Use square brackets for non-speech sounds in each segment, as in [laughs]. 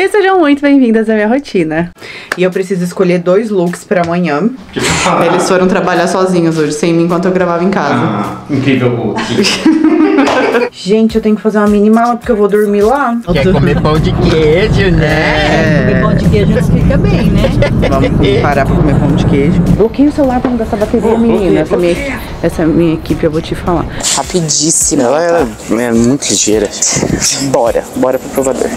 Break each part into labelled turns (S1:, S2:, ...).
S1: E sejam muito bem-vindas à minha rotina. E eu preciso escolher dois looks pra amanhã. Eles foram trabalhar sozinhos hoje, sem mim, enquanto eu gravava em casa.
S2: Ah, incrível Hulk. [laughs]
S1: Gente, eu tenho que fazer uma mini mala porque eu vou dormir lá.
S3: Quer comer pão de queijo, né?
S4: Comer pão de queijo fica bem, né?
S1: Vamos parar pra comer pão de queijo. Bloqueia o celular pra não gastar bateria, menina. Essa minha, essa minha equipe eu vou te falar.
S5: Rapidíssima. Ela é, é muito ligeira. Bora, bora pro provador.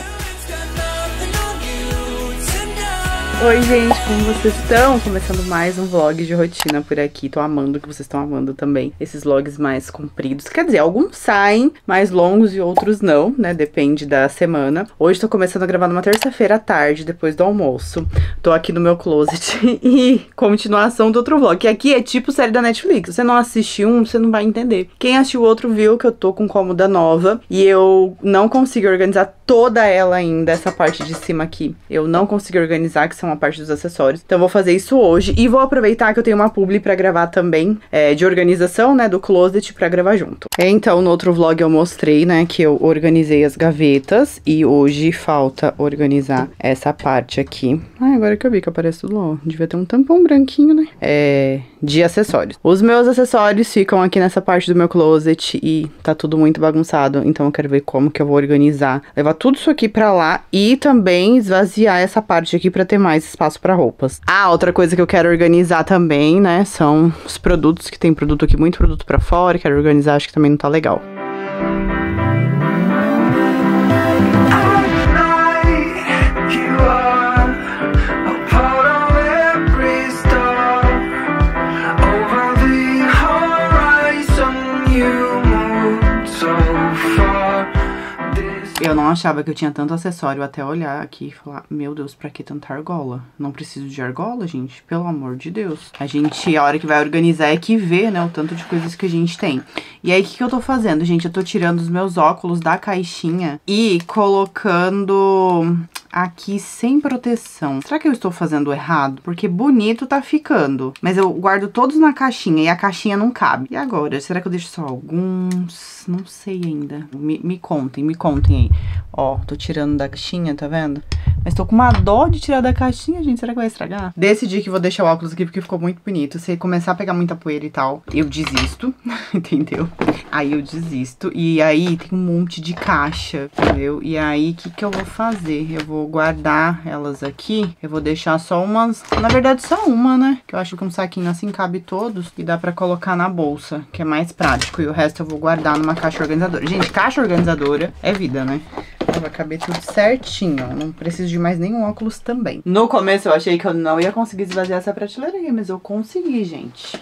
S1: Oi, gente, como vocês estão? Começando mais um vlog de rotina por aqui. Tô amando que vocês estão amando também esses vlogs mais compridos. Quer dizer, alguns saem mais longos e outros não, né? Depende da semana. Hoje tô começando a gravar numa terça-feira à tarde, depois do almoço. Tô aqui no meu closet [laughs] e continuação do outro vlog. Que aqui é tipo série da Netflix. Você não assistiu um, você não vai entender. Quem assistiu o outro viu que eu tô com cômoda nova e eu não consigo organizar toda ela ainda, essa parte de cima aqui. Eu não consegui organizar, que são parte dos acessórios. Então vou fazer isso hoje e vou aproveitar que eu tenho uma publi pra gravar também, é, de organização, né, do closet pra gravar junto. Então, no outro vlog eu mostrei, né, que eu organizei as gavetas e hoje falta organizar essa parte aqui. Ah, agora que eu vi que aparece tudo ó. Devia ter um tampão branquinho, né? É, de acessórios. Os meus acessórios ficam aqui nessa parte do meu closet e tá tudo muito bagunçado, então eu quero ver como que eu vou organizar, levar tudo isso aqui pra lá e também esvaziar essa parte aqui pra ter mais espaço pra roupas. Ah, outra coisa que eu quero organizar também, né, são os produtos, que tem produto aqui, muito produto pra fora, quero organizar, acho que também não tá legal. Eu não achava que eu tinha tanto acessório até olhar aqui e falar, meu Deus, pra que tanta argola? Não preciso de argola, gente, pelo amor de Deus. A gente, a hora que vai organizar é que vê, né, o tanto de coisas que a gente tem. E aí, o que, que eu tô fazendo, gente? Eu tô tirando os meus óculos da caixinha e colocando aqui sem proteção. Será que eu estou fazendo errado? Porque bonito tá ficando. Mas eu guardo todos na caixinha e a caixinha não cabe. E agora? Será que eu deixo só alguns? Não sei ainda. Me, me contem, me contem aí. Ó, tô tirando da caixinha, tá vendo? Mas tô com uma dó de tirar da caixinha, gente. Será que vai estragar? Decidi que vou deixar o óculos aqui porque ficou muito bonito. Se começar a pegar muita poeira e tal, eu desisto, [laughs] entendeu? Aí eu desisto. E aí tem um monte de caixa, entendeu? E aí, o que que eu vou fazer? Eu vou guardar elas aqui. Eu vou deixar só umas... Na verdade, só uma, né? Que eu acho que um saquinho assim cabe todos. E dá pra colocar na bolsa, que é mais prático. E o resto eu vou guardar numa caixa organizadora. Gente, caixa organizadora é vida, né? Vai caber tudo certinho. Não preciso de mais nenhum óculos também. No começo eu achei que eu não ia conseguir esvaziar essa prateleira aqui, mas eu consegui, gente.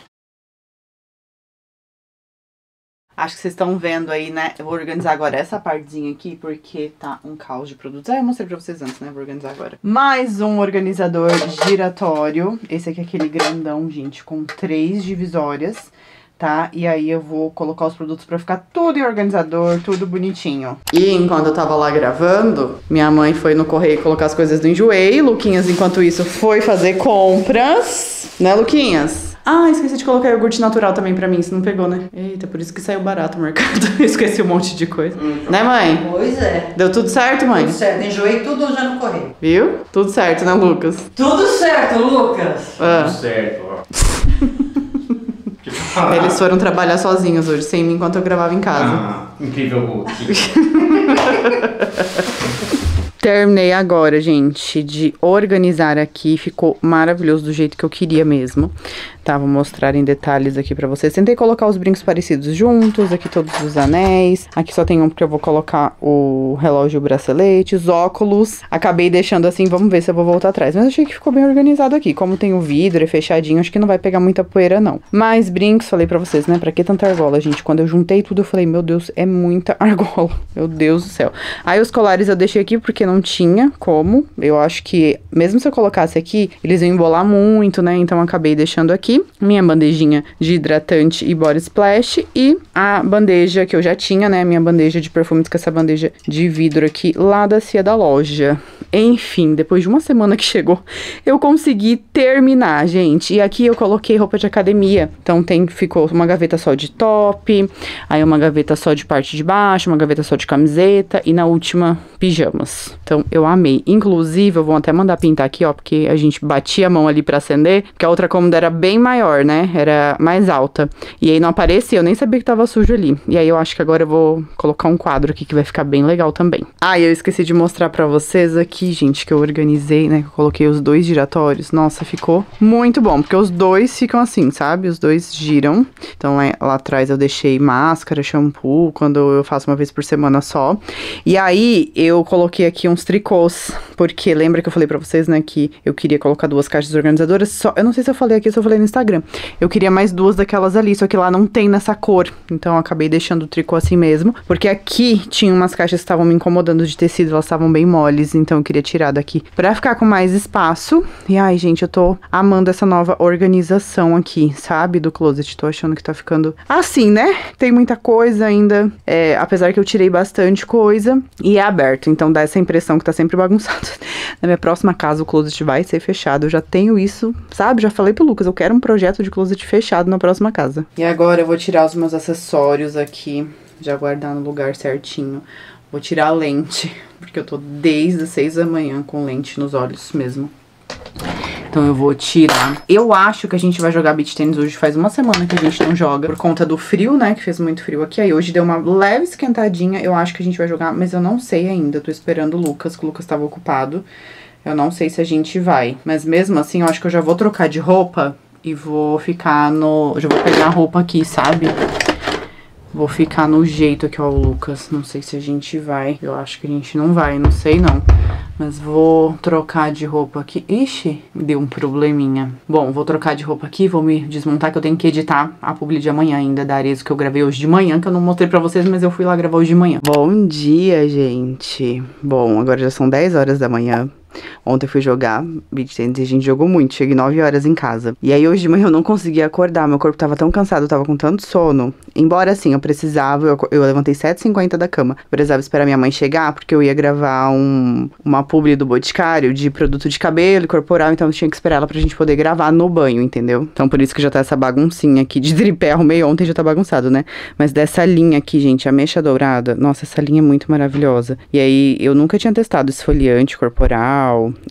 S1: Acho que vocês estão vendo aí, né? Eu vou organizar agora essa partezinha aqui, porque tá um caos de produtos. Ah, eu mostrei pra vocês antes, né? Vou organizar agora. Mais um organizador giratório. Esse aqui é aquele grandão, gente, com três divisórias tá? E aí eu vou colocar os produtos pra ficar tudo em organizador, tudo bonitinho. E enquanto eu tava lá gravando, minha mãe foi no correio colocar as coisas do enjoei. Luquinhas, enquanto isso, foi fazer compras. Né, Luquinhas? Ah, esqueci de colocar iogurte natural também pra mim, você não pegou, né? Eita, por isso que saiu barato o mercado. [laughs] Eu esqueci um monte de coisa. Né, mãe?
S4: Pois é.
S1: Deu tudo certo, mãe?
S4: Tudo certo. Enjoei tudo já no correio.
S1: Viu? Tudo certo, né, Lucas?
S4: Tudo certo, Lucas.
S1: Ah.
S2: certo, ó. [laughs]
S1: Eles foram trabalhar sozinhos hoje, sem mim, enquanto eu gravava em casa.
S2: Ah, incrível Hulk. [laughs]
S1: Terminei agora, gente, de organizar aqui. Ficou maravilhoso do jeito que eu queria mesmo. Tá, vou mostrar em detalhes aqui pra vocês. Tentei colocar os brincos parecidos juntos. Aqui todos os anéis. Aqui só tem um porque eu vou colocar o relógio e o bracelete. Os óculos. Acabei deixando assim, vamos ver se eu vou voltar atrás. Mas achei que ficou bem organizado aqui. Como tem o vidro e fechadinho, acho que não vai pegar muita poeira, não. Mas brincos, falei pra vocês, né? Pra que tanta argola, gente? Quando eu juntei tudo, eu falei, meu Deus, é muita [laughs] argola. Meu Deus do céu. Aí os colares eu deixei aqui porque não tinha como. Eu acho que, mesmo se eu colocasse aqui, eles iam embolar muito, né? Então acabei deixando aqui. Minha bandejinha de hidratante e body splash. E a bandeja que eu já tinha, né? Minha bandeja de perfumes com essa bandeja de vidro aqui lá da cia da loja. Enfim, depois de uma semana que chegou, eu consegui terminar, gente. E aqui eu coloquei roupa de academia. Então tem, ficou uma gaveta só de top, aí uma gaveta só de parte de baixo, uma gaveta só de camiseta e na última, pijamas. Então eu amei. Inclusive, eu vou até mandar pintar aqui, ó, porque a gente batia a mão ali pra acender, porque a outra cômoda era bem maior, né? Era mais alta. E aí não aparecia, eu nem sabia que tava sujo ali. E aí eu acho que agora eu vou colocar um quadro aqui que vai ficar bem legal também. Ah, e eu esqueci de mostrar pra vocês aqui, gente, que eu organizei, né? que Eu coloquei os dois giratórios. Nossa, ficou muito bom, porque os dois ficam assim, sabe? Os dois giram. Então lá, lá atrás eu deixei máscara, shampoo, quando eu faço uma vez por semana só. E aí eu coloquei aqui tricôs, porque lembra que eu falei pra vocês, né, que eu queria colocar duas caixas organizadoras, só, eu não sei se eu falei aqui, se eu falei no Instagram. Eu queria mais duas daquelas ali, só que lá não tem nessa cor. Então eu acabei deixando o tricô assim mesmo, porque aqui tinha umas caixas que estavam me incomodando de tecido, elas estavam bem moles, então eu queria tirar daqui pra ficar com mais espaço. E ai, gente, eu tô amando essa nova organização aqui, sabe, do closet. Tô achando que tá ficando assim, né? Tem muita coisa ainda, é, apesar que eu tirei bastante coisa e é aberto, então dá essa impressão que tá sempre bagunçado. [laughs] Na minha próxima casa o closet vai ser fechado, eu já tenho isso, sabe? Já falei pro Lucas, eu quero um projeto de closet fechado na próxima casa. E agora eu vou tirar os meus acessórios aqui, já guardar no lugar certinho. Vou tirar a lente, [laughs] porque eu tô desde as seis da manhã com lente nos olhos mesmo. Então eu vou tirar. Eu acho que a gente vai jogar beach tênis hoje. Faz uma semana que a gente não joga. Por conta do frio, né? Que fez muito frio aqui. Aí hoje deu uma leve esquentadinha. Eu acho que a gente vai jogar, mas eu não sei ainda. Eu tô esperando o Lucas, que o Lucas tava ocupado. Eu não sei se a gente vai. Mas mesmo assim, eu acho que eu já vou trocar de roupa e vou ficar no. Já vou pegar a roupa aqui, sabe? Vou ficar no jeito aqui, ó, o Lucas. Não sei se a gente vai. Eu acho que a gente não vai, não sei não. Mas vou trocar de roupa aqui. Ixi, deu um probleminha. Bom, vou trocar de roupa aqui, vou me desmontar, que eu tenho que editar a publi de amanhã ainda, da Arezo, que eu gravei hoje de manhã, que eu não mostrei pra vocês, mas eu fui lá gravar hoje de manhã. Bom dia, gente. Bom, agora já são 10 horas da manhã. Ontem eu fui jogar beach tennis e a gente jogou muito. Cheguei 9 horas em casa. E aí hoje de manhã eu não conseguia acordar. Meu corpo tava tão cansado, eu tava com tanto sono. Embora assim, eu precisava, eu, eu levantei 7h50 da cama. Eu precisava esperar minha mãe chegar, porque eu ia gravar um, uma publi do Boticário de produto de cabelo e corporal. Então eu tinha que esperar ela pra gente poder gravar no banho, entendeu? Então por isso que já tá essa baguncinha aqui de tripé. Arrumei ontem já tá bagunçado, né? Mas dessa linha aqui, gente, a mecha dourada. Nossa, essa linha é muito maravilhosa. E aí eu nunca tinha testado esfoliante corporal.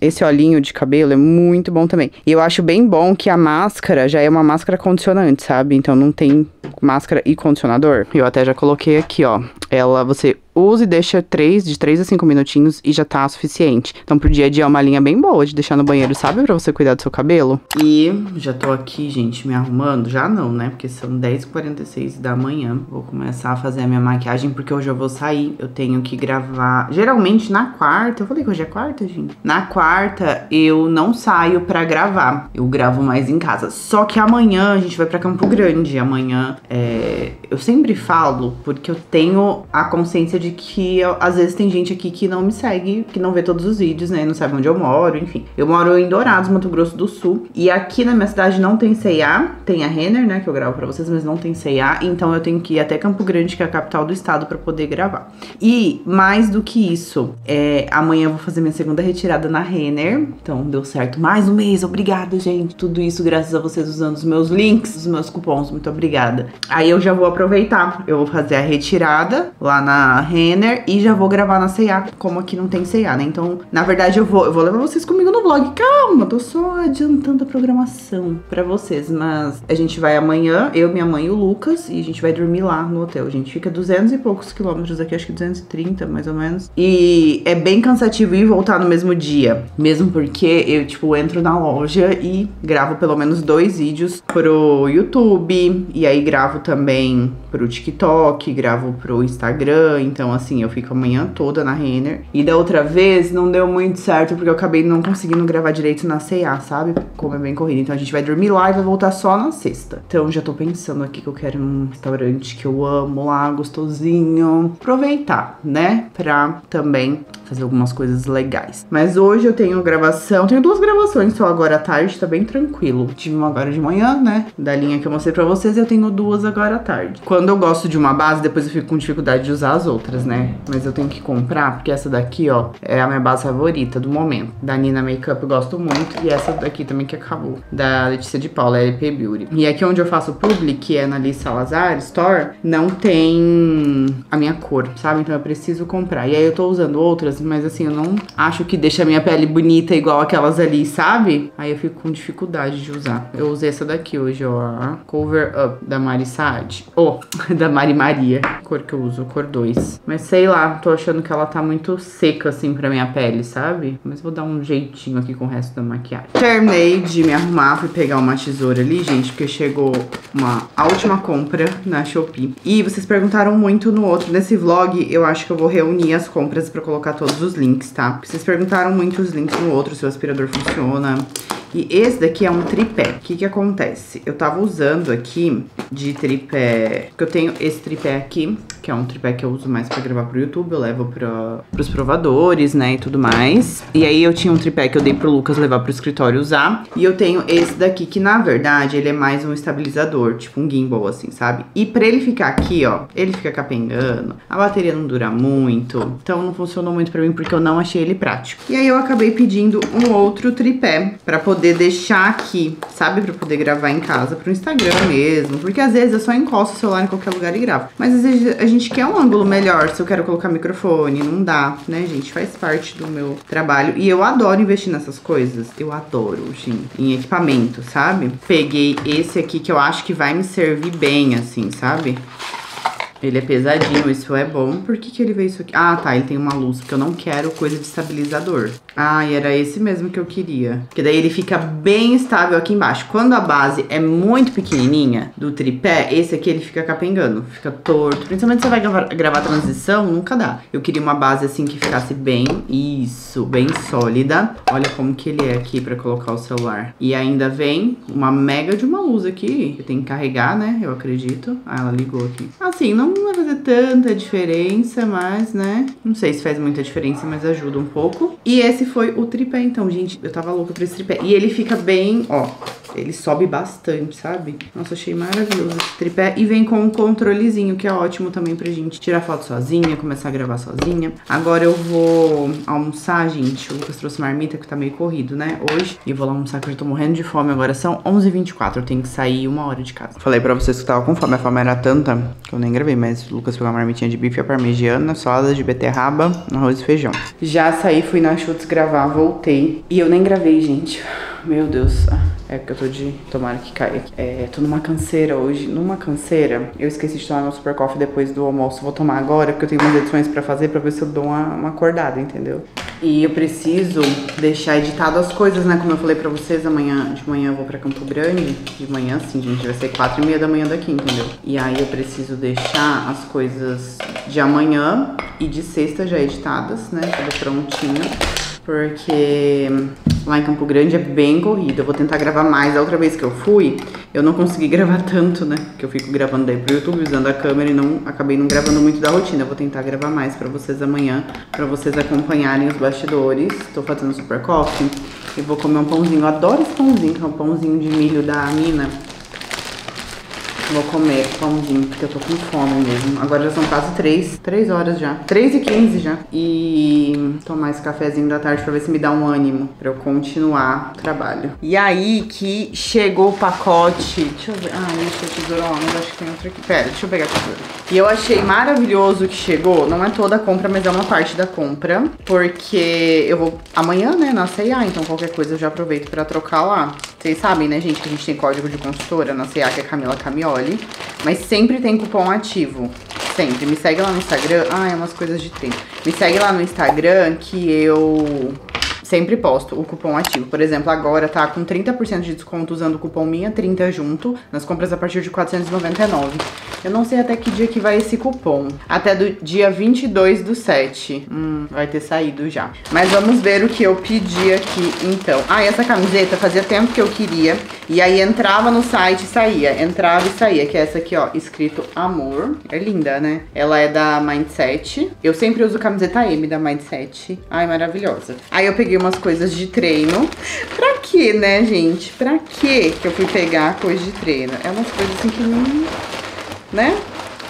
S1: Esse olhinho de cabelo é muito bom também. E eu acho bem bom que a máscara já é uma máscara condicionante, sabe? Então não tem máscara e condicionador. Eu até já coloquei aqui, ó. Ela, você usa e deixa 3, de 3 a 5 minutinhos e já tá suficiente. Então pro dia a dia é uma linha bem boa de deixar no banheiro, sabe? Pra você cuidar do seu cabelo. E já tô aqui, gente, me arrumando. Já não, né? Porque são 10h46 da manhã. Vou começar a fazer a minha maquiagem porque hoje eu vou sair. Eu tenho que gravar, geralmente na quarta. Eu falei que hoje é quarta, gente? Na quarta eu não saio pra gravar. Eu gravo mais em casa. Só que amanhã a gente vai pra Campo Grande. Amanhã é... eu sempre falo porque eu tenho a consciência de que eu- às vezes tem gente aqui que não me segue, que não vê todos os vídeos, né? Não sabe onde eu moro, enfim. Eu moro em Dourados, Mato Grosso do Sul. E aqui na minha cidade não tem C&A, tem a Renner, né? Que eu gravo pra vocês, mas não tem C&A. Então eu tenho que ir até Campo Grande, que é a capital do estado, pra poder gravar. E mais do que isso, é, amanhã eu vou fazer minha segunda retirada na Renner. Então deu certo. Mais um mês, obrigada, gente. Tudo isso graças a vocês usando os meus links, os meus cupons. Muito obrigada. Aí eu já vou aproveitar. Eu vou fazer a retirada lá na Renner e já vou gravar na C&A, como aqui não tem C&A, né? Então, na verdade, eu vou, eu vou levar vocês comigo no vlog. Calma, tô só adiantando a programação pra vocês. Mas a gente vai amanhã, eu, minha mãe e o Lucas, e a gente vai dormir lá no hotel. A gente fica 200 e poucos quilômetros daqui, acho que 230, mais ou menos. E é bem cansativo ir voltar no mesmo dia. Mesmo porque eu, tipo, entro na loja e gravo pelo menos dois vídeos pro YouTube. E aí gravo também pro TikTok, gravo pro Instagram. Então, assim, eu fico a manhã toda na Renner. E da outra vez não deu muito certo, porque eu acabei não conseguindo gravar direito na C&A, sabe? Como é bem corrido. Então a gente vai dormir lá e vai voltar só na sexta. Então já tô pensando aqui que eu quero um restaurante que eu amo lá, gostosinho. Aproveitar, né? Pra também fazer algumas coisas legais. Mas hoje eu tenho gravação, tenho duas gravações só agora à tarde, tá bem tranquilo. Tive uma agora de manhã, né? Da linha que eu mostrei pra vocês, eu tenho duas agora à tarde. Quando eu gosto de uma base, depois eu fico com dificuldade de usar as outras, né? Mas eu tenho que comprar, porque essa daqui, ó, é a minha base favorita do momento. Da Nina Makeup eu gosto muito. E essa daqui também que acabou. Da Letícia de Paula, LP Beauty. E aqui onde eu faço public, que é na Liz Salazar Store, não tem a minha cor, sabe? Então eu preciso comprar. E aí eu tô usando outras, mas assim, eu não acho que deixa a minha pele bonita igual aquelas ali, sabe? Aí eu fico com dificuldade de usar. Eu usei essa daqui hoje, ó. Cover Up da Mari Saad. Oh, [laughs] da Mari Maria. Cor que eu uso, cor 2. Mas sei lá, tô achando que ela tá muito seca assim pra minha pele, sabe? Mas vou dar um jeitinho aqui com o resto da maquiagem. Terminei de me arrumar, fui pegar uma tesoura ali, gente, porque chegou uma última compra na Shopee. E vocês perguntaram muito no outro, nesse vlog, eu acho que eu vou reunir as compras pra colocar todos os links, tá? Vocês perguntaram muito os links no outro, se o aspirador funciona. E esse daqui é um tripé. O que que acontece? Eu tava usando aqui de tripé... Porque eu tenho esse tripé aqui, que é um tripé que eu uso mais pra gravar pro YouTube. Eu levo pra, pros provadores, né, e tudo mais. E aí eu tinha um tripé que eu dei pro Lucas levar pro escritório usar. E eu tenho esse daqui, que na verdade ele é mais um estabilizador, tipo um gimbal, assim, sabe? E pra ele ficar aqui, ó, ele fica capengando. A bateria não dura muito. Então não funcionou muito pra mim, porque eu não achei ele prático. E aí eu acabei pedindo um outro tripé pra poder deixar aqui, sabe? Pra poder gravar em casa, pro Instagram mesmo. Porque às vezes eu só encosto o celular em qualquer lugar e gravo. Mas às vezes a gente quer um ângulo melhor se eu quero colocar microfone. Não dá, né, gente? Faz parte do meu trabalho. E eu adoro investir nessas coisas. Eu adoro, gente. Em equipamento, sabe? Peguei esse aqui que eu acho que vai me servir bem, assim, sabe? Ele é pesadinho, isso é bom. Por que, que ele veio isso aqui? Ah, tá, ele tem uma luz, porque eu não quero coisa de estabilizador. Ah, e era esse mesmo que eu queria. Porque daí ele fica bem estável aqui embaixo. Quando a base é muito pequenininha, do tripé, esse aqui ele fica capengando, fica torto. Principalmente se você vai gravar, gravar transição, nunca dá. Eu queria uma base assim que ficasse bem, isso, bem sólida. Olha como que ele é aqui pra colocar o celular. E ainda vem uma mega de uma luz aqui, que tem que carregar, né, eu acredito. Ah, ela ligou aqui. Assim, não vai fazer tanta diferença, mas, né, não sei se faz muita diferença, mas ajuda um pouco. E esse foi o tripé, então, gente, eu tava louca por esse tripé. E ele fica bem, ó, ele sobe bastante, sabe? Nossa, achei maravilhoso esse tripé. E vem com um controlezinho, que é ótimo também pra gente tirar foto sozinha, começar a gravar sozinha. Agora eu vou almoçar, gente. O Lucas trouxe marmita, que tá meio corrido, né, hoje. E vou lá almoçar, que eu tô morrendo de fome. Agora são 11h24, eu tenho que sair uma hora de casa. Falei pra vocês que eu tava com fome, a fome era tanta que eu nem gravei. Mas o Lucas pegou uma marmitinha de bife à parmegiana, salada de beterraba, arroz e feijão. Já saí, fui na Chutes gravar, voltei. E eu nem gravei, gente. Meu Deus. É porque eu tô de. Tomara que caia. É, tô numa canseira hoje. Numa canseira. Eu esqueci de tomar meu super coffee depois do almoço. Vou tomar agora, porque eu tenho umas edições pra fazer pra ver se eu dou uma, uma acordada, entendeu? E eu preciso deixar editado as coisas, né? Como eu falei pra vocês, amanhã de manhã eu vou pra Campo Grande. De manhã, sim, gente. Vai ser quatro e meia da manhã daqui, entendeu? E aí eu preciso deixar as coisas de amanhã e de sexta já editadas, né? Tudo prontinho. Porque lá em Campo Grande é bem corrido. Eu vou tentar gravar mais. A outra vez que eu fui, eu não consegui [laughs] gravar tanto, né? Que eu fico gravando daí pro YouTube usando a câmera e não acabei não gravando muito da rotina. Eu vou tentar gravar mais pra vocês amanhã, pra vocês acompanharem os bastidores. Tô fazendo super coffee e vou comer um pãozinho. Eu adoro esse pãozinho, que é um pãozinho de milho da Mina. Vou comer pãozinho, porque eu tô com fome mesmo. Agora já são quase 3, 3 horas já. 3 e 15 já. E tomar esse cafezinho da tarde pra ver se me dá um ânimo pra eu continuar o trabalho. E aí que chegou o pacote. Deixa eu ver. Ah, deixa eu tesoura lá, mas acho que tem outro aqui. Pera, deixa eu pegar a tesoura. E eu achei maravilhoso que chegou. Não é toda a compra, mas é uma parte da compra. Porque eu vou amanhã, né, na C&A, então qualquer coisa eu já aproveito pra trocar lá. Vocês sabem, né, gente, que a gente tem código de consultora na C&A, que é Camila Camioli. Mas sempre tem cupom ativo. Sempre. Me segue lá no Instagram. Ah, é umas coisas de tempo. Me segue lá no Instagram que eu sempre posto o cupom ativo. Por exemplo, agora tá com 30% de desconto usando o cupom minha30 junto, nas compras a partir de 499. Eu não sei até que dia que vai esse cupom. Até do dia 22 do 7. Hum, vai ter saído já. Mas vamos ver o que eu pedi aqui, então. Ah, essa camiseta fazia tempo que eu queria. E aí entrava no site e saía. Entrava e saía. Que é essa aqui, ó, escrito amor. É linda, né? Ela é da Mindset. Eu sempre uso camiseta M da Mindset. Ai, maravilhosa. Aí eu peguei umas coisas de treino. Pra quê, né, gente? Pra quê que eu fui pegar coisa de treino? É umas coisas assim que não... Né?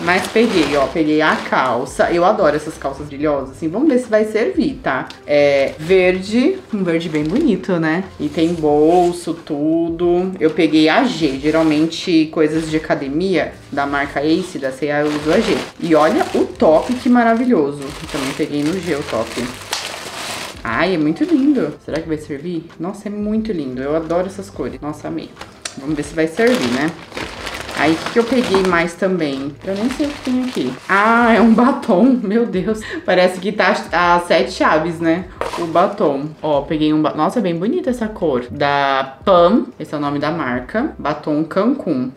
S1: Mas peguei, ó, peguei a calça. Eu adoro essas calças brilhosas, assim. Vamos ver se vai servir, tá? É verde, um verde bem bonito, né? E tem bolso, tudo. Eu peguei a G. Geralmente, coisas de academia da marca Ace, da C&A, eu uso a G. E olha o top, que maravilhoso. Eu também peguei no G o top. Ai, é muito lindo. Será que vai servir? Nossa, é muito lindo. Eu adoro essas cores. Nossa, amei. Vamos ver se vai servir, né? Aí, o que, eu peguei mais também? Eu nem sei o que tem aqui. Ah, é um batom. [laughs] Meu Deus. Parece que tá a sete chaves, né? O batom. Ó, peguei um batom. Nossa, é bem bonita essa cor. Da Pam. Esse é o nome da marca. Batom Cancun.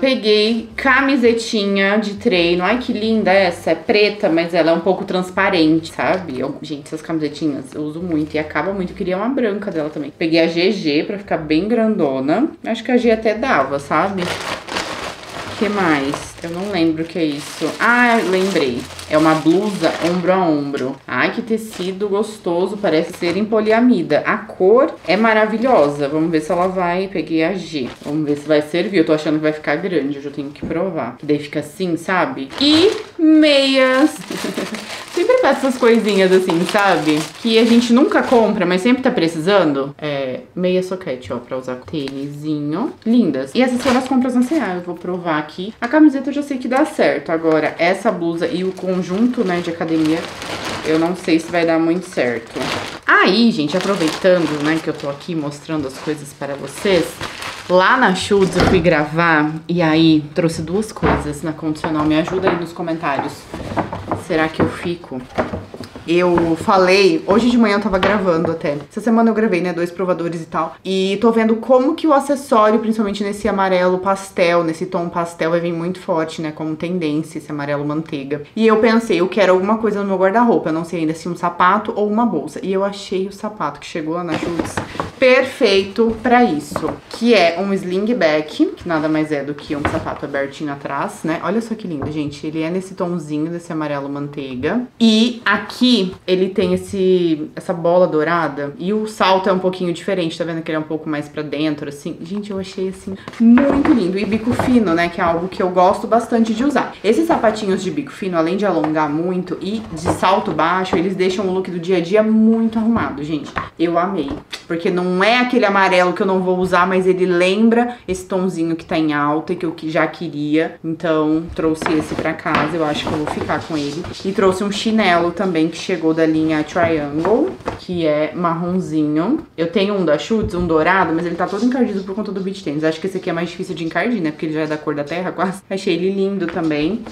S1: Peguei camisetinha de treino. Ai, que linda essa. É preta, mas ela é um pouco transparente, sabe? Eu- gente, essas camisetinhas eu uso muito. E acaba muito. Eu queria uma branca dela também. Peguei a GG pra ficar bem grandona. Acho que a G até dava, sabe? Que mais? Eu não lembro o que é isso. Ah, lembrei. É uma blusa ombro a ombro. Ai, que tecido gostoso. Parece ser em poliamida. A cor é maravilhosa. Vamos ver se ela vai. Peguei a G. Vamos ver se vai servir. Eu tô achando que vai ficar grande. Eu já tenho que provar. Que daí fica assim, sabe? E meias. [laughs] Sempre peço essas coisinhas assim, sabe? Que a gente nunca compra, mas sempre tá precisando. É, meia soquete, ó, pra usar tênisinho. Lindas. E essas foram as compras na C&A, eu vou provar aqui. A camiseta eu já sei que dá certo. Agora, essa blusa e o conjunto, né, de academia, eu não sei se vai dar muito certo. Aí, gente, aproveitando, né, que eu tô aqui mostrando as coisas para vocês. Lá na Schultz eu fui gravar e aí trouxe duas coisas na condicional. Me ajuda aí nos comentários. Será que eu fico? Eu falei, hoje de manhã eu tava gravando até. Essa semana eu gravei, né, dois provadores e tal. E tô vendo como que o acessório, principalmente nesse amarelo pastel, nesse tom pastel, vai vir muito forte, né, como tendência, esse amarelo manteiga. E eu pensei, eu quero alguma coisa no meu guarda-roupa. Eu não sei ainda se um sapato ou uma bolsa. E eu achei o sapato que chegou lá na Schultz perfeito pra isso. Que é um slingback, que nada mais é do que um sapato abertinho atrás, né? Olha só que lindo, gente. Ele é nesse tomzinho desse amarelo manteiga. E aqui ele tem esse essa bola dourada e o salto é um pouquinho diferente, tá vendo que ele é um pouco mais pra dentro assim. Gente, eu achei assim muito lindo e bico fino, né, que é algo que eu gosto bastante de usar. Esses sapatinhos de bico fino, além de alongar muito e de salto baixo, eles deixam o look do dia a dia muito arrumado, gente. Eu amei, porque não é aquele amarelo que eu não vou usar, mas ele lembra esse tomzinho que tá em alta e que eu já queria. Então, trouxe esse pra casa, eu acho que eu vou ficar com ele. E trouxe um chinelo também que chegou da linha Triangle, que é marronzinho. Eu tenho um da Schutz, um dourado, mas ele tá todo encardido por conta do beach tênis. Acho que esse aqui é mais difícil de encardir, né? Porque ele já é da cor da terra quase. Achei ele lindo também.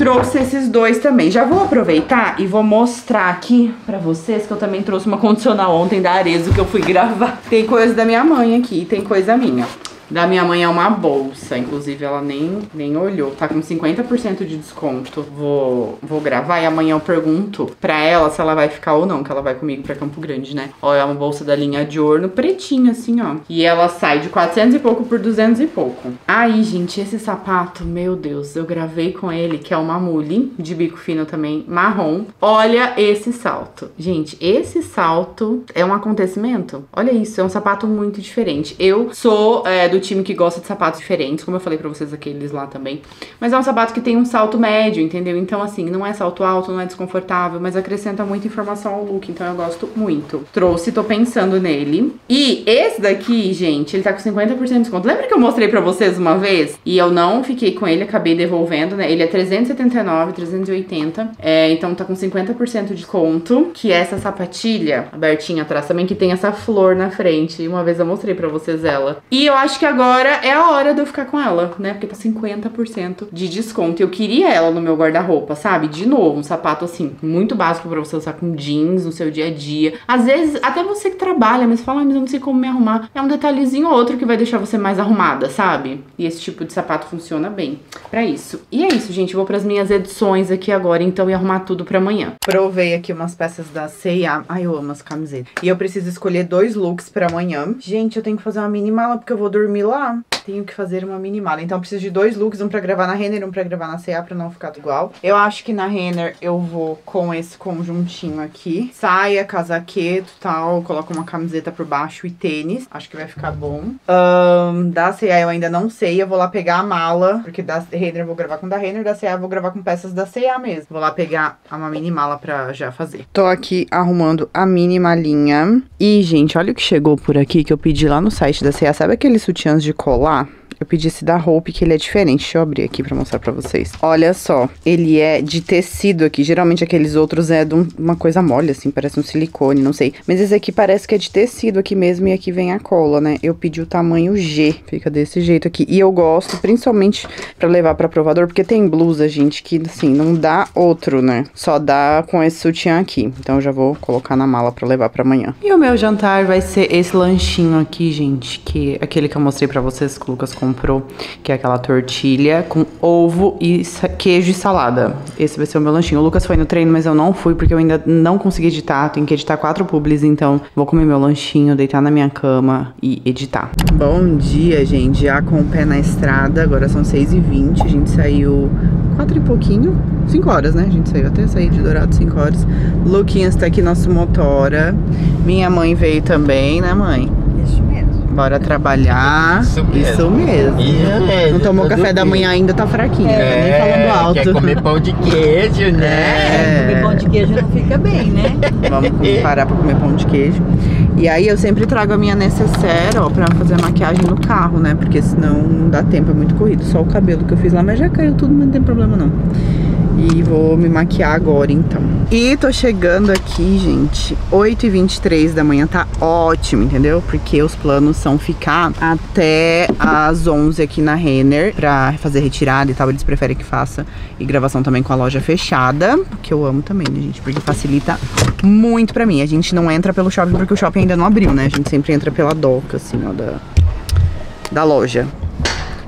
S1: Trouxe esses dois também. Já vou aproveitar e vou mostrar aqui pra vocês que eu também trouxe uma condicional ontem da Arezo que eu fui [laughs] gravar. Tem coisa da minha mãe aqui, tem coisa minha. Da minha mãe é uma bolsa, inclusive ela nem, nem olhou. Tá com 50% de desconto. Vou, vou gravar e amanhã eu pergunto pra ela se ela vai ficar ou não, que ela vai comigo pra Campo Grande, né? Ó, é uma bolsa da linha Diorno, pretinha assim, ó. E ela sai de 400 e pouco por 200 e pouco. Aí, gente, esse sapato, meu Deus, eu gravei com ele, que é uma mule, de bico fino também, marrom. Olha esse salto. Gente, esse salto é um acontecimento. Olha isso, é um sapato muito diferente. Eu sou é, do time que gosta de sapatos diferentes, como eu falei pra vocês aqueles lá também. Mas é um sapato que tem um salto médio, entendeu? Então, assim, não é salto alto, não é desconfortável, mas acrescenta muita informação ao look, então eu gosto muito. Trouxe, tô pensando nele. E esse daqui, gente, ele tá com 50% de desconto. Lembra que eu mostrei pra vocês uma vez? E eu não fiquei com ele, acabei devolvendo, né? Ele é 379, 380. É, então tá com 50% de desconto. Que é essa sapatilha abertinha atrás também, que tem essa flor na frente. Uma vez eu mostrei pra vocês ela. E eu acho que agora é a hora de eu ficar com ela, né? Porque tá 50% de desconto. Eu queria ela no meu guarda-roupa, sabe? De novo, um sapato assim, muito básico pra você usar com jeans no seu dia a dia. Às vezes, até você que trabalha, mas fala, "Ai, mas eu não sei como me arrumar. É um detalhezinho ou outro que vai deixar você mais arrumada, sabe? E esse tipo de sapato funciona bem pra isso. E é isso, gente. Vou pras minhas edições aqui agora, então, e arrumar tudo pra amanhã. Provei aqui umas peças da C&A. Ai, eu amo as camisetas. E eu preciso escolher dois looks pra amanhã. Gente, eu tenho que fazer uma mini mala porque eu vou dormir lá. tenho que fazer uma mini mala. Então eu preciso de dois looks, um pra gravar na Renner e um pra gravar na CA pra não ficar igual. Eu acho que na Renner eu vou com esse conjuntinho aqui. Saia, casaqueto e tal. Coloco uma camiseta por baixo e tênis. Acho que vai ficar bom. Ahn, da CA eu ainda não sei. Eu vou lá pegar a mala. Porque da Renner eu vou gravar com da Renner. Da CA eu vou gravar com peças da CA mesmo. Vou lá pegar uma mini mala pra já fazer. Tô aqui arrumando a mini malinha. E, gente, olha o que chegou por aqui que eu pedi lá no site da CA. Sabe aqueles sutiãs de colar? Eu pedi esse da Hope, que ele é diferente. Deixa eu abrir aqui pra mostrar pra vocês. Olha só, ele é de tecido aqui. Geralmente aqueles outros é de um- uma coisa mole, assim, parece um silicone, não sei. Mas esse aqui parece que é de tecido aqui mesmo e aqui vem a cola, né? Eu pedi o tamanho G, fica desse jeito aqui. E eu gosto, principalmente pra levar pra provador, porque tem blusa, gente, que assim, não dá outro, né? Só dá com esse sutiã aqui. Então eu já vou colocar na mala pra levar pra amanhã. E o meu jantar vai ser esse lanchinho aqui, gente, que aquele que eu mostrei pra vocês que o Lucas comprou, que é aquela tortilha com ovo e queijo e salada. Esse vai ser o meu lanchinho. O Lucas foi no treino, mas eu não fui porque eu ainda não consegui editar. Tenho que editar quatro publis, então vou comer meu lanchinho, deitar na minha cama e editar. Bom dia, gente. Já com o pé na estrada. Agora são 6h20. A gente saiu quatro e pouquinho. 5 horas, né? A gente saiu até sair de Dourado 5 horas. Luquinhas tá aqui, nosso motora. Minha mãe veio também, né, mãe? Bora trabalhar.
S3: Isso mesmo.
S1: Isso mesmo.
S3: Isso mesmo,
S1: Não tomou café da manhã ainda, tá fraquinho. tá
S3: É,
S1: nem falando alto.
S3: Quer comer pão de queijo, [laughs] né?
S4: Comer pão de queijo não fica bem, né?
S1: Vamos [laughs] parar pra comer pão de queijo. E aí eu sempre trago a minha necessaire, ó, pra fazer a maquiagem no carro, né? Porque senão não dá tempo, é muito corrido. Só o cabelo que eu fiz lá, mas já caiu tudo, mas não tem problema não. E vou me maquiar agora, então. E tô chegando aqui, gente, 8h23 da manhã, tá ótimo, entendeu? Porque os planos são ficar até as 11 aqui na Renner pra fazer retirada e tal. Eles preferem que faça e gravação também com a loja fechada, que eu amo também, né, gente? Porque facilita muito pra mim. A gente não entra pelo shopping porque o shopping ainda não abriu, né? A gente sempre entra pela doca, assim, ó, da, da loja.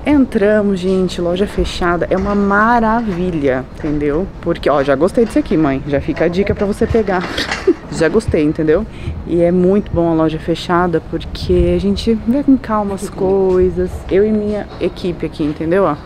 S1: Entramos, gente, loja fechada é uma maravilha, entendeu? Porque, ó, já gostei disso aqui, mãe. Já fica a dica pra você pegar. [laughs] já gostei, entendeu? E é muito bom a loja fechada porque a gente vê com calma as coisas. Eu e minha equipe aqui, entendeu? Ó.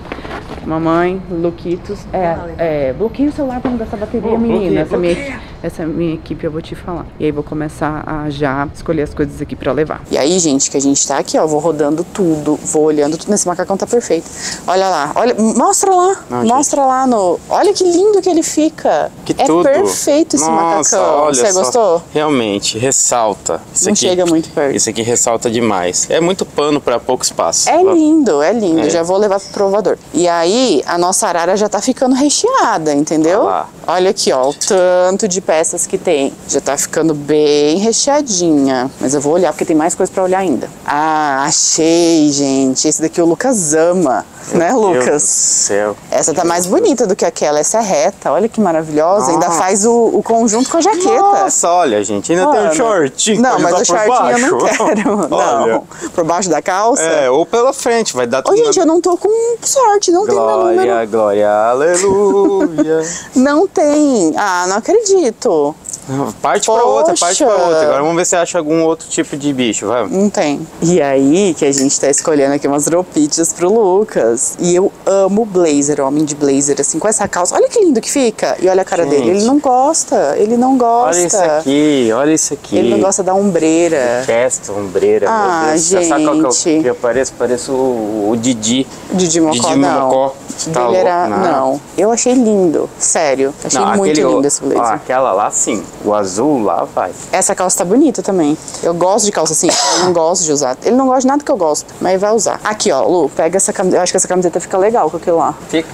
S1: Mamãe, Luquitos. É, é, bloqueia o celular pra não gastar bateria, menina. Essa minha, essa minha equipe eu vou te falar. E aí vou começar a já escolher as coisas aqui pra levar. E aí, gente, que a gente tá aqui, ó, vou rodando tudo, vou olhando tudo. Nesse macacão tá perfeito. Olha lá, olha, mostra lá,
S5: Não,
S1: mostra lá no. Olha que lindo que ele fica.
S5: Que
S1: é
S5: tudo.
S1: perfeito esse
S5: Nossa,
S1: macacão.
S5: olha
S1: Você
S5: só.
S1: gostou?
S5: Realmente, ressalta. Isso
S1: Não
S5: aqui,
S1: chega muito perto.
S5: Isso aqui ressalta demais. É muito pano pra pouco espaço.
S1: É lindo, é lindo.
S5: É.
S1: Já vou levar pro provador. E aí, a nossa arara já tá ficando recheada, entendeu?
S5: Olha.
S1: Olha aqui, ó, o tanto de peças que tem. Já tá ficando bem recheadinha. Mas eu vou olhar, porque tem mais coisa pra olhar ainda. Ah, achei, gente. Esse daqui o Lucas ama. né,
S5: Meu Deus do
S1: Lucas?
S5: céu.
S1: Essa tá mais bonita do que aquela. Essa é reta. Olha que maravilhosa. Ainda
S5: Nossa.
S1: faz o, o conjunto com a jaqueta.
S5: Nossa, olha, gente, ainda tem um shortinho.
S1: Não, mas o shortinho eu não quero. [laughs] [laughs]
S5: Olha.
S1: Não. Por baixo da calça?
S5: É, ou pela frente, vai dar
S1: Ô,
S5: tudo
S1: gente,
S5: na-
S1: eu não tô com sorte, não tem meu número.
S5: Glória, glória, aleluia. [laughs]
S1: Não tem. Ah, não acredito muito. [laughs]
S5: parte pra outra, parte pra
S1: Poxa.
S5: outra. Agora vamos ver se acha algum outro tipo de bicho, vai.
S1: Não tem. E aí que a gente tá escolhendo aqui umas roupitas pro Lucas. E eu amo blazer, homem de blazer, assim, com essa calça. Olha que lindo que fica. E olha a cara
S5: Gente.
S1: dele. Ele não gosta. Ele não gosta.
S5: Olha isso aqui, olha isso aqui.
S1: Ele não gosta da ombreira.
S5: Testa, ombreira,
S1: Ah,
S5: meu Deus. Você Sabe qual que eu,
S1: gente.
S5: que eu pareço? Pareço o, o Didi.
S1: Didi Mocó,
S5: Didi
S1: não.
S5: Mocó. Tá
S1: era-
S5: louco?
S1: não. Eu achei lindo. Sério. Achei
S5: Não,
S1: muito
S5: aquele,
S1: lindo esse blazer.
S5: Ó, aquela lá sim, o azul lá vai.
S1: Essa calça tá bonita também. Eu gosto de calça assim. Eu não gosto de usar. Ele não gosta de nada que eu gosto, mas vai usar. Aqui, ó, Lu, pega essa camiseta. Eu acho que essa camiseta fica legal com aquilo lá.
S5: Fica.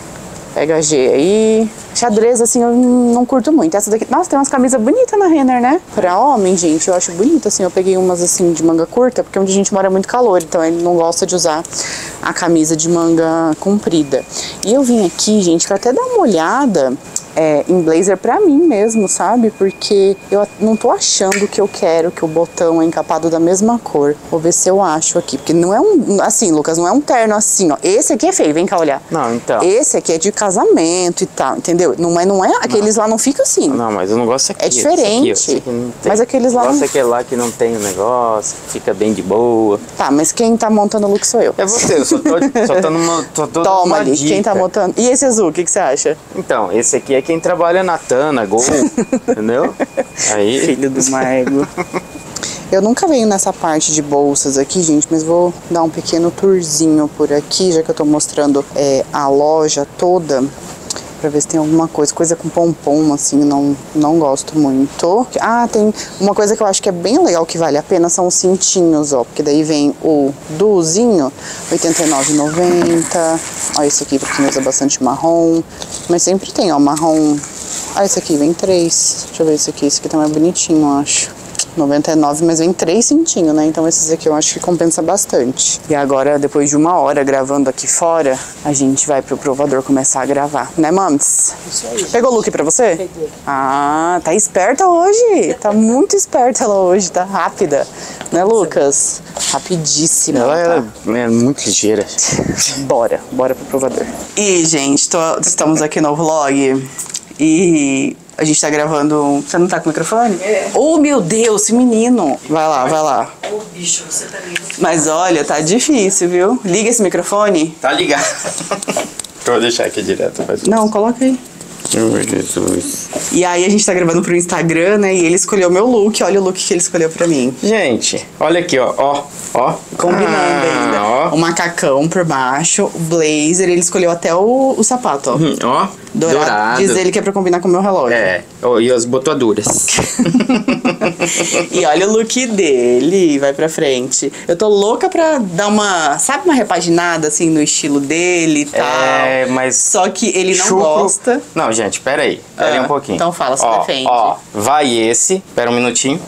S1: Pega a G aí. Xadrez, assim, eu não curto muito. Essa daqui. Nossa, tem umas camisas bonitas na Renner, né? Pra homem, gente, eu acho bonita, assim. Eu peguei umas, assim, de manga curta, porque onde a gente mora é muito calor, então ele não gosta de usar a camisa de manga comprida. E eu vim aqui, gente, pra até dar uma olhada é, em blazer pra mim mesmo, sabe? Porque eu não tô achando que eu quero que o botão é encapado da mesma cor. Vou ver se eu acho aqui. Porque não é um. Assim, Lucas, não é um terno assim, ó. Esse aqui é feio, vem cá olhar.
S5: Não, então.
S1: Esse aqui é de casamento e tal, entendeu? Não é, não é aqueles lá não ficam assim.
S5: Não, mas eu não gosto aqui.
S1: É
S5: esse aqui, ó,
S1: diferente.
S5: esse aqui não tem.
S1: Mas aqueles lá
S5: Eu gosto
S1: não-
S5: daquele lá que não tem o negócio, fica bem de boa.
S1: Tá, mas quem tá montando o look sou eu.
S5: É você, eu só tô, só tô numa. Tô, tô
S1: Toma ali, quem tá montando. E esse azul, o que, que você acha?
S5: Então, esse aqui é quem trabalha na Tana, Gol, [laughs] entendeu? Aí.
S1: Filho do Margo. Eu nunca venho nessa parte de bolsas aqui, gente, mas vou dar um pequeno tourzinho por aqui, já que eu tô mostrando é, a loja toda. Pra ver se tem alguma coisa. Coisa com pompom, assim, não, não gosto muito. Ah, tem uma coisa que eu acho que é bem legal, que vale a pena, são os cintinhos, ó. Porque daí vem o duzinho, R$ 89,90. Ó, esse aqui pra quem usa bastante marrom. Mas sempre tem, ó, marrom. Ah, esse aqui vem três. Deixa eu ver esse aqui. Esse aqui tá mais bonitinho, eu acho. 99, mas vem três cintinhos, né? Então esses aqui eu acho que compensa bastante. E agora, depois de uma hora gravando aqui fora, a gente vai pro provador começar a gravar, né, Mames? Isso aí. Pegou o look pra você? Peguei. Ah, tá esperta hoje. Tá muito esperta ela hoje, tá rápida. Né, Lucas? Rapidíssima.
S5: Ela
S1: tá?
S5: é, é muito ligeira. [laughs]
S1: Bora, bora pro provador. E, gente, tô- estamos aqui no vlog e a gente tá gravando. Você não tá com o microfone? É. Oh, meu Deus, esse menino. Vai lá, vai lá. Ô, bicho, você tá lindo. Mas olha, tá difícil, viu? Liga esse microfone.
S5: Tá ligado. [laughs] Vou deixar aqui direto. Mas...
S1: Não, coloca aí.
S5: Meu Jesus.
S1: E aí a gente tá gravando pro Instagram, né? E ele escolheu meu look. Olha o look que ele escolheu pra mim.
S5: Gente, olha aqui, ó. Ó, ó.
S1: Combinando
S5: Ah,
S1: ainda.
S5: Ó.
S1: O macacão por baixo, o blazer, ele escolheu até o, o sapato, ó.
S5: Hum, Ó.
S1: Dourado.
S5: Dourado.
S1: Diz ele que é pra combinar com o meu relógio.
S5: É. Ó, e as botaduras. [laughs] [laughs]
S1: e olha o look dele, vai pra frente. Eu tô louca pra dar uma, sabe, uma repaginada assim no estilo dele e tal.
S5: É, mas.
S1: Só que ele não
S5: Chucro-
S1: gosta.
S5: Não, gente, pera aí. Pera aí
S1: Ah,
S5: um pouquinho.
S1: então fala, se
S5: ó,
S1: defende.
S5: Ó, vai esse. Pera um minutinho.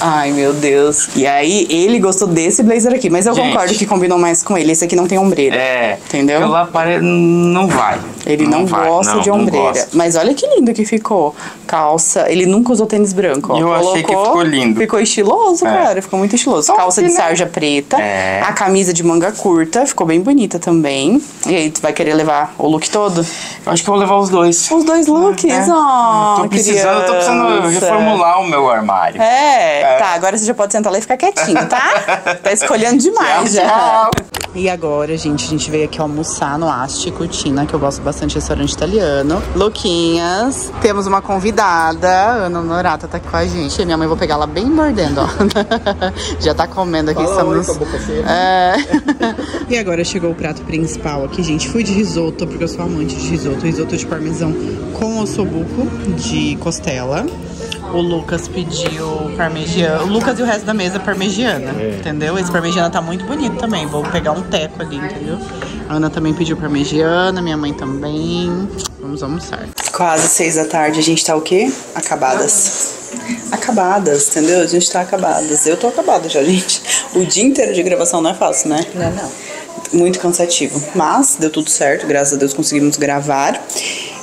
S1: Ai, meu Deus. E aí, ele gostou desse blazer aqui, mas eu
S5: Gente.
S1: concordo que combinou mais com ele. Esse aqui não tem ombreira.
S5: É.
S1: Entendeu?
S5: Lá pare... não vai.
S1: Ele não,
S5: vai,
S1: gosta
S5: não,
S1: de
S5: não
S1: ombreira. Mas olha que lindo que ficou. Calça. Ele nunca usou tênis branco. ó.
S5: Eu achei que
S1: Colocou,
S5: ficou lindo.
S1: Ficou estiloso,
S5: É.
S1: cara. Ficou muito estiloso.
S5: Top,
S1: Calça de
S5: né?
S1: sarja preta.
S5: É.
S1: A camisa de manga curta. Ficou bem bonita também. E aí, tu vai querer levar o look todo?
S5: Eu acho que eu vou levar os dois.
S1: Os dois looks,
S5: É.
S1: ó.
S5: tô precisando, tô precisando
S1: criança.
S5: reformular o meu armário.
S1: É, tá, agora você já pode sentar lá e ficar quietinho, tá? [laughs] tá escolhendo demais
S5: Tchau,
S1: já.
S5: tchau.
S1: E agora, gente, a gente veio aqui almoçar no Asti Cucina, que eu gosto bastante de restaurante italiano. Luquinhas. Temos uma convidada, Ana Norata tá aqui com a gente. Minha mãe, vou pegar ela bem mordendo, ó. [laughs] já tá comendo aqui. estamos... É. [laughs] e agora chegou o prato principal aqui, gente. Fui de risoto, porque eu sou amante de risoto. Risoto de parmesão com ossobuco de costela. O Lucas pediu parmegiana. O Lucas e o resto da mesa parmegiana, entendeu? Esse parmegiana tá muito bonito também. Vou pegar um teco ali, entendeu? A Ana também pediu parmegiana, minha mãe também. Vamos almoçar. Quase seis da tarde, a gente tá o quê? Acabadas. Acabadas, entendeu? A gente tá acabadas. Eu tô acabada já, [laughs] gente. O dia inteiro de gravação não é fácil, né?
S4: Não, não.
S1: muito cansativo. Mas deu tudo certo, graças a Deus conseguimos gravar.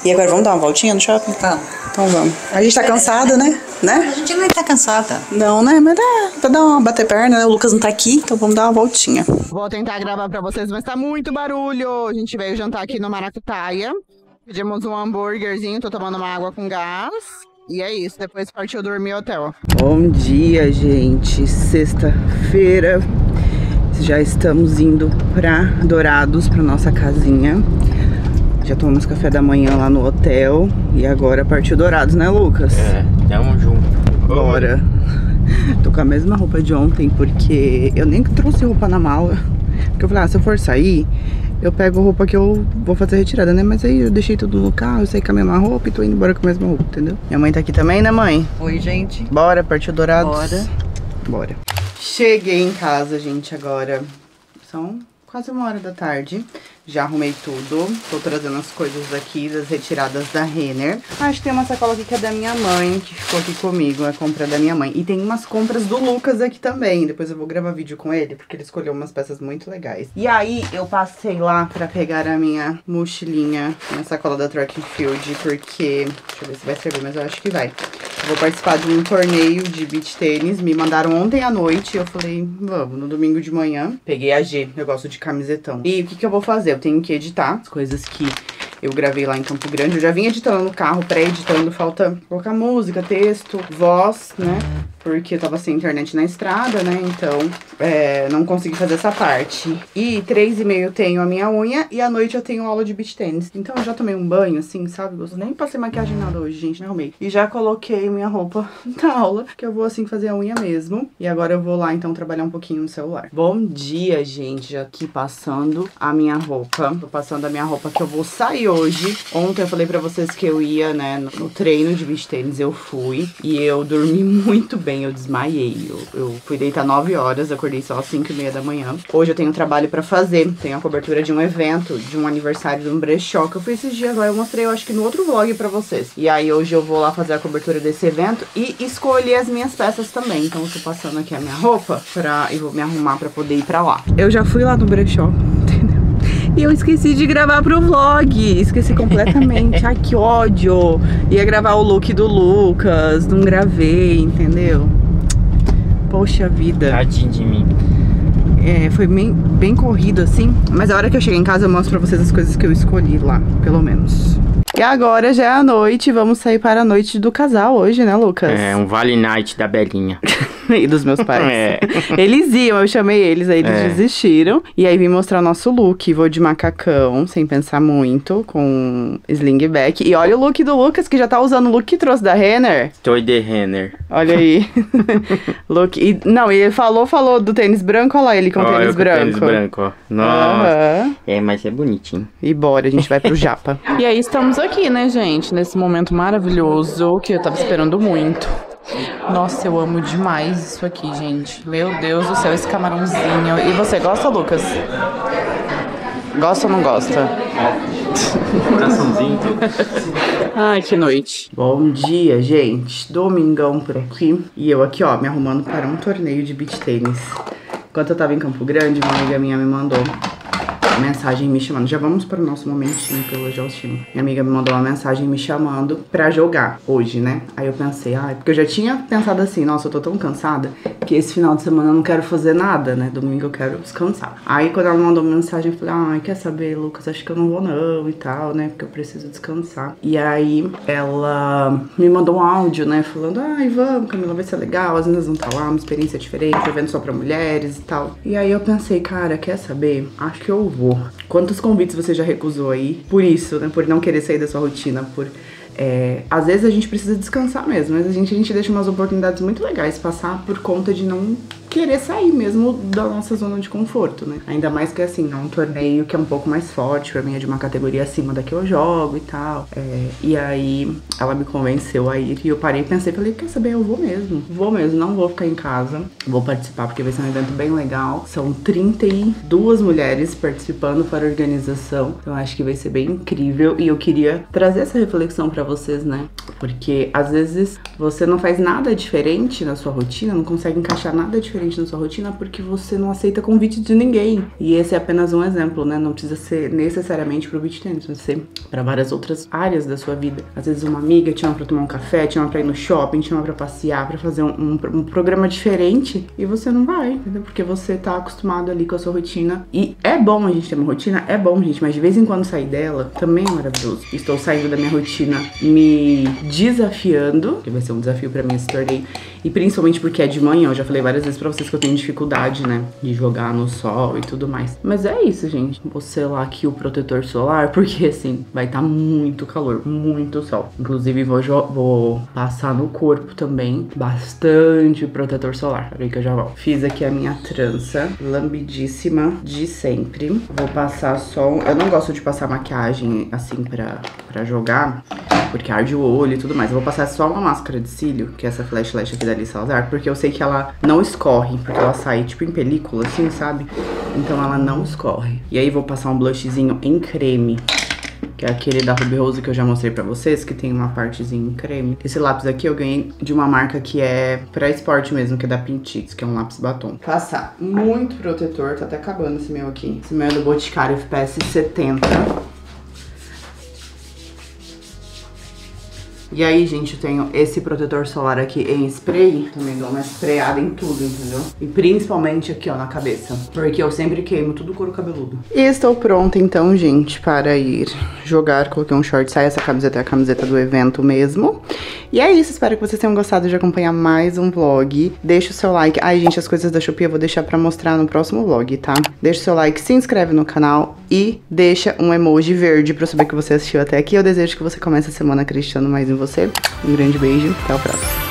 S1: E agora vamos dar uma voltinha no shopping?
S4: Vamos.
S1: Então vamos. A gente tá cansada, né? Né?
S4: A gente não tá cansada.
S1: Não, né? Mas dá pra dar uma bater perna, né? O Lucas não tá aqui, então vamos dar uma voltinha. Vou tentar gravar pra vocês, mas tá muito barulho. A gente veio jantar aqui no Maracutaia. Pedimos um hambúrguerzinho, tô tomando uma água com gás. E é isso, depois partiu dormir no hotel. Bom dia, gente. Sexta-feira. Já estamos indo pra Dourados, pra nossa casinha. Já tomamos café da manhã lá no hotel. E agora partiu Dourados, né, Lucas?
S5: É, tamo junto.
S1: Bora. [laughs] Tô com a mesma roupa de ontem, porque eu nem trouxe roupa na mala. Porque eu falei, ah, se eu for sair, eu pego a roupa que eu vou fazer a retirada, né? Mas aí eu deixei tudo no carro, eu saí com a mesma roupa e tô indo embora com a mesma roupa, entendeu? Minha mãe tá aqui também, né, mãe?
S4: Oi, gente.
S1: Bora, partiu Dourados?
S4: Bora.
S1: Bora. Cheguei em casa, gente, agora. São quase uma hora da tarde. Já arrumei tudo. Tô trazendo as coisas aqui, das retiradas da Renner. Acho que tem uma sacola aqui que é da minha mãe, que ficou aqui comigo. É compra da minha mãe. E tem umas compras do Lucas aqui também. Depois eu vou gravar vídeo com ele, porque ele escolheu umas peças muito legais. E aí, eu passei lá pra pegar a minha mochilinha, minha sacola da Track Field, porque... Deixa eu ver se vai servir, mas eu acho que vai. Eu vou participar de um torneio de beach tênis. Me mandaram ontem à noite. Eu falei, vamos, no domingo de manhã. Peguei a G, eu gosto de camisetão. E o que, que eu vou fazer? Eu tenho que editar as coisas que eu gravei lá em Campo Grande. Eu já vim editando no carro, pré-editando. Falta colocar música, texto, voz, né? Porque eu tava sem internet na estrada, né? Então, é, não consegui fazer essa parte. E três e meio tenho a minha unha e à noite eu tenho aula de beach tênis. Então eu já tomei um banho, assim, sabe? Eu nem passei maquiagem nada hoje, gente, não arrumei. E já coloquei minha roupa [laughs] da aula, que eu vou assim fazer a unha mesmo. E agora eu vou lá então trabalhar um pouquinho no celular. Bom dia, gente. Aqui passando a minha roupa. Tô passando a minha roupa que eu vou sair hoje. Ontem eu falei pra vocês que eu ia, né, no, no treino de beach tênis. Eu fui. E eu dormi [laughs] muito bem. Eu desmaiei. Eu, eu fui deitar 9 horas, acordei só às 5 e meia da manhã. Hoje eu tenho trabalho pra fazer. Tenho a cobertura de um evento, de um aniversário de um brechó que eu fui esses dias lá. Eu mostrei, eu acho que no outro vlog pra vocês. E aí hoje eu vou lá fazer a cobertura desse evento e escolher as minhas peças também. Então eu tô passando aqui a minha roupa pra, e vou me arrumar pra poder ir pra lá. Eu já fui lá no brechó? E eu esqueci de gravar pro vlog. Esqueci completamente. [laughs] Ai, que ódio. Ia gravar o look do Lucas. Não gravei, entendeu? Poxa vida.
S3: Tadinho de mim.
S1: É, foi bem, bem corrido assim. Mas a hora que eu cheguei em casa eu mostro pra vocês as coisas que eu escolhi lá, pelo menos. E agora já é a noite, vamos sair para a noite do casal hoje, né, Lucas?
S3: É, um Vale Night da Belinha. [laughs]
S1: e dos meus pais.
S3: É. [laughs]
S1: Eles iam, eu chamei eles, aí eles
S3: É.
S1: desistiram. E aí vim mostrar o nosso look. Vou de macacão, sem pensar muito, com sling back. E olha o look do Lucas, que já tá usando o look que trouxe da Renner.
S3: Toy de Renner.
S1: Olha aí. [laughs] look. E, não, e ele falou, falou do tênis branco, olha lá ele com
S3: eu
S1: tênis branco.
S3: tênis branco, ó. Nossa. É, mas é bonitinho.
S1: E bora, a gente vai pro Japa. e aí estamos aqui, né, gente? Nesse momento maravilhoso que eu tava esperando muito. Nossa, eu amo demais isso aqui, gente. Meu Deus do céu, esse camarãozinho. E você gosta, Lucas? Gosta ou não gosta? [laughs]
S3: Coraçãozinho.
S1: Ai, que noite. Bom dia, gente. Domingão por aqui. E eu aqui, ó, me arrumando para um torneio de beach tênis. Enquanto eu tava em Campo Grande, uma amiga minha me mandou uma mensagem me chamando. Já vamos para o nosso momentinho os chamo. Minha amiga me mandou uma mensagem me chamando pra jogar hoje, né? Aí eu pensei, ai, porque eu já tinha pensado assim, nossa, eu tô tão cansada que esse final de semana eu não quero fazer nada, né? Domingo eu quero descansar. Aí quando ela mandou uma mensagem, eu falei, ai, quer saber, Lucas, acho que eu não vou não e tal, né? Porque eu preciso descansar. E aí ela me mandou um áudio, né? Falando, ai, vamos, Camila, vai ser legal, as meninas vão estar lá, uma experiência diferente, evento só pra mulheres e tal. E aí eu pensei, cara, quer saber? Acho que eu vou. Quantos convites você já recusou aí? Por isso, né? Por não querer sair da sua rotina, por. é, às vezes a gente precisa descansar mesmo, mas a gente, a gente deixa umas oportunidades muito legais passar por conta de não querer sair mesmo da nossa zona de conforto, né? Ainda mais que assim, é um torneio que é um pouco mais forte, pra mim é de uma categoria acima da que eu jogo e tal. É, e aí ela me convenceu a ir e eu parei e pensei, falei, quer saber, eu vou mesmo. Vou mesmo, não vou ficar em casa. Vou participar porque vai ser um evento bem legal. São 32 mulheres participando para a organização. Então acho que vai ser bem incrível e eu queria trazer essa reflexão pra vocês, né? Porque às vezes você não faz nada diferente na sua rotina, não consegue encaixar nada diferente na sua rotina porque você não aceita convite de ninguém. E esse é apenas um exemplo, né? Não precisa ser necessariamente pro beach tennis, pode ser para várias outras áreas da sua vida. Às vezes uma amiga te chama pra tomar um café, te chama pra ir no shopping, te chama pra passear, pra fazer um, um, um programa diferente e você não vai, entendeu? Porque você tá acostumado ali com a sua rotina. E é bom a gente ter uma rotina, é bom, gente, mas de vez em quando sair dela também é maravilhoso. Estou saindo da minha rotina me desafiando, que vai ser um desafio pra mim esse torneio. E principalmente porque é de manhã, eu já falei várias vezes pra vocês que eu tenho dificuldade, né? De jogar no sol e tudo mais. Mas é isso, gente. Vou selar aqui o protetor solar, porque assim, vai estar tá muito calor, muito sol. Inclusive, vou, vou passar no corpo também bastante protetor solar. Peraí que eu já volto. Fiz aqui a minha trança, lambidíssima de sempre. Vou passar só. Eu não gosto de passar maquiagem assim pra, pra jogar. porque arde o olho e tudo mais. Eu vou passar só uma máscara de cílio, que é essa Flash Lash aqui da Alice Salazar, porque eu sei que ela não escorre, porque ela sai tipo em película, assim, sabe? Então ela não escorre. E aí vou passar um blushzinho em creme. Que é aquele da Ruby Rose que eu já mostrei pra vocês, que tem uma partezinha em creme. Esse lápis aqui eu ganhei de uma marca que é pra esporte mesmo, que é da Pintix, que é um lápis batom. Passar muito protetor, tá até acabando esse meu aqui. Esse meu é do Boticário FPS 70. E aí, gente, eu tenho esse protetor solar aqui em spray. Também dou uma sprayada em tudo, entendeu? E principalmente aqui, ó, na cabeça. Porque eu sempre queimo tudo couro cabeludo. E estou pronta, então, gente, para ir jogar. Coloquei um short saia. Essa camiseta é a camiseta do evento mesmo. E é isso, espero que vocês tenham gostado de acompanhar mais um vlog. Deixa o seu like. Ai, gente, as coisas da Shopee eu vou deixar pra mostrar no próximo vlog, tá? Deixa o seu like, se inscreve no canal e deixa um emoji verde pra eu saber que você assistiu até aqui. Eu desejo que você comece a semana acreditando mais em você. Um grande beijo, até o próximo.